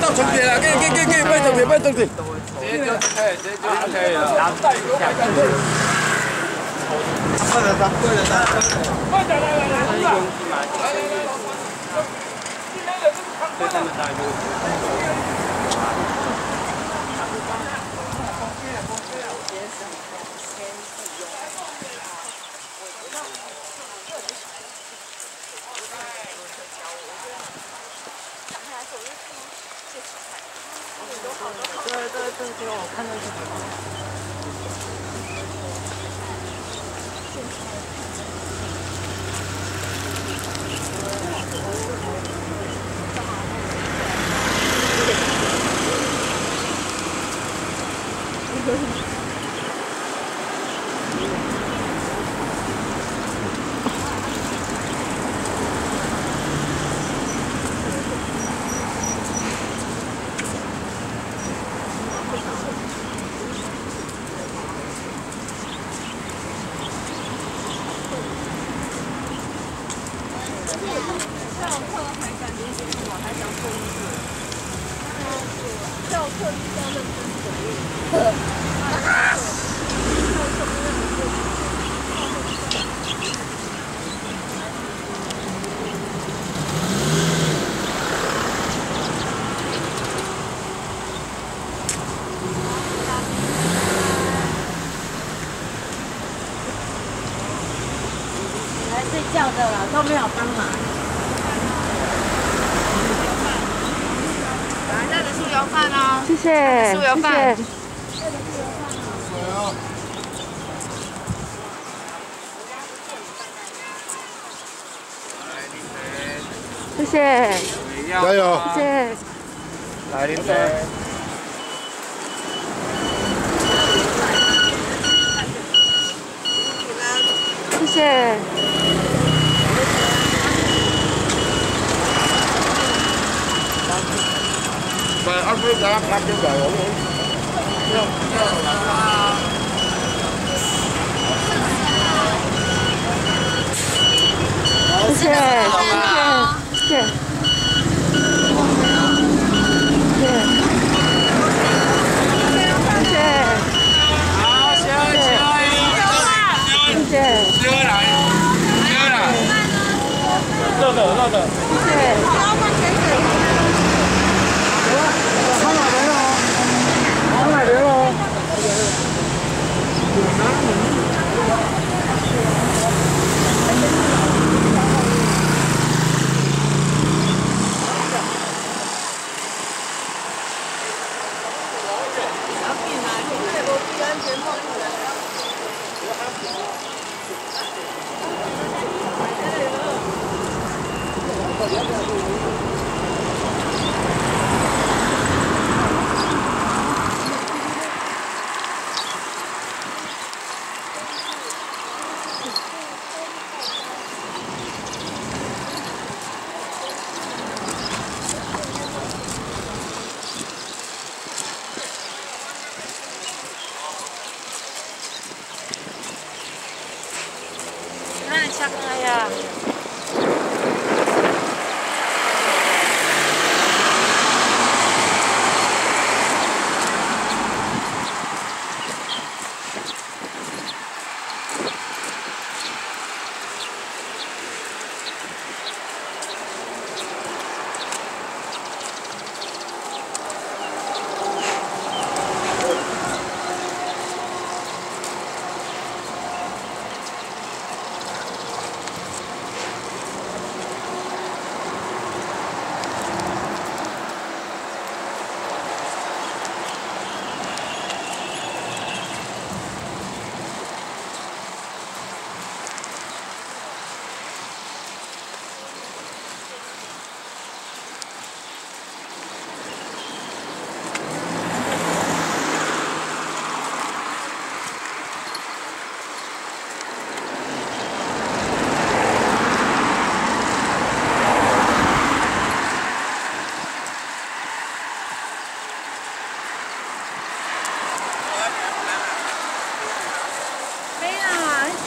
到床边了，给给给给，快床边，快床边。这个可以，这个可以了。快点上，快点上，快点来来来，来来来，今天的这个康快对对对对，我看到这个。睡觉的了，都没有帮忙。来，那个酥油饭哦，谢谢，酥油饭谢谢谢谢，加油！谢谢。来，林飞。谢谢。来，二飞，咱拿瓶加油。谢谢，谢谢，谢 Yeah.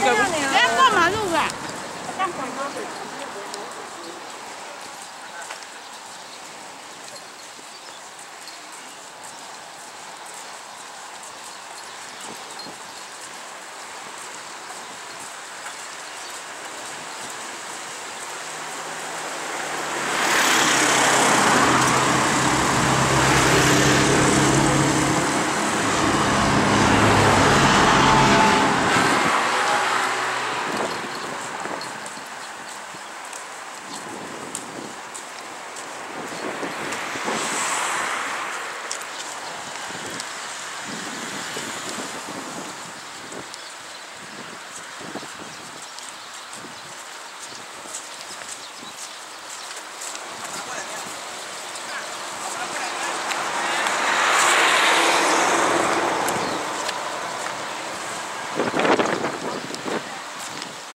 不要过马路啊！